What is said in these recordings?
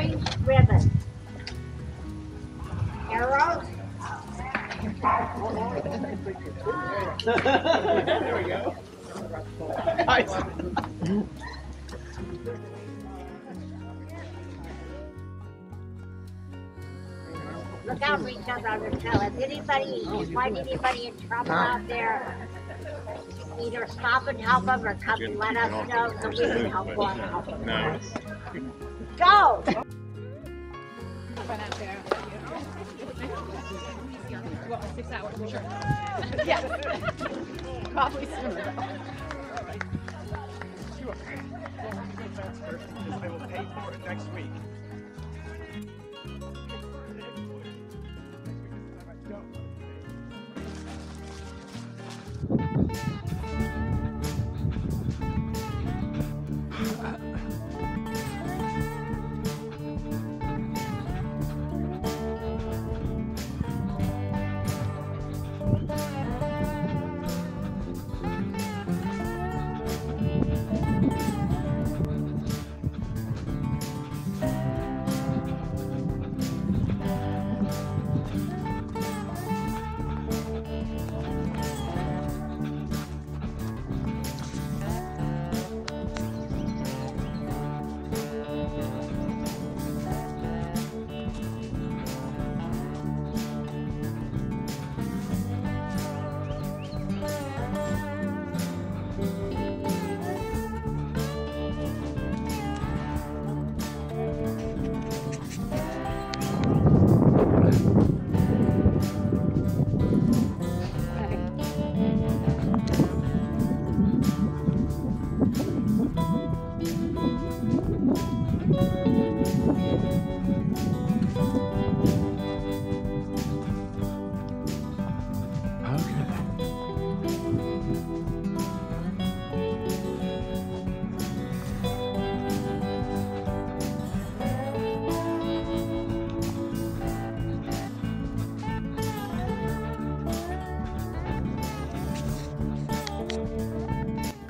orange ribbon. Arrows? there we go. Look out for each other on the trail. If anybody, if find anybody in trouble out there, either stop and help them or come and let us know so we can help them out. No. Go! Well, six hours for sure. yeah. Probably sooner. I will pay for it next week.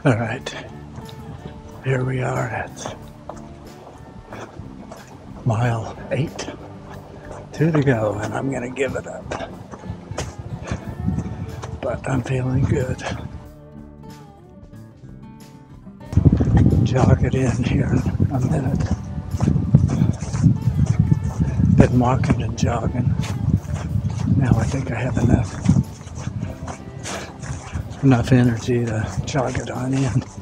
All right, here we are at mile eight. Two to go, and I'm gonna give it up. But I'm feeling good. Jog it in here in a minute. Been walking and jogging. Now I think I have enough enough energy to jog it on in.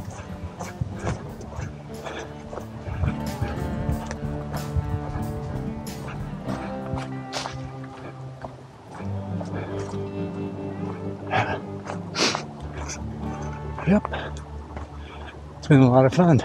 Yep. It's been a lot of fun.